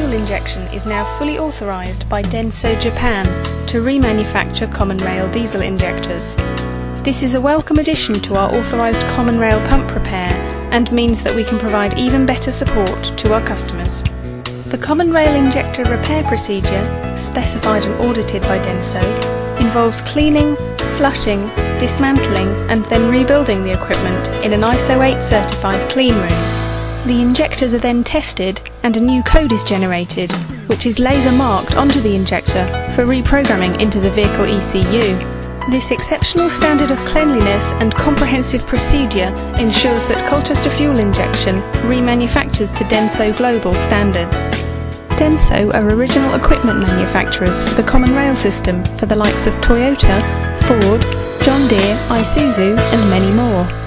injection is now fully authorised by Denso Japan to remanufacture common rail diesel injectors. This is a welcome addition to our authorised common rail pump repair and means that we can provide even better support to our customers. The common rail injector repair procedure, specified and audited by Denso, involves cleaning, flushing, dismantling and then rebuilding the equipment in an ISO 8 certified clean room. The injectors are then tested and a new code is generated, which is laser marked onto the injector for reprogramming into the vehicle ECU. This exceptional standard of cleanliness and comprehensive procedure ensures that Colchester fuel injection remanufactures to Denso global standards. Denso are original equipment manufacturers for the common rail system for the likes of Toyota, Ford, John Deere, Isuzu and many more.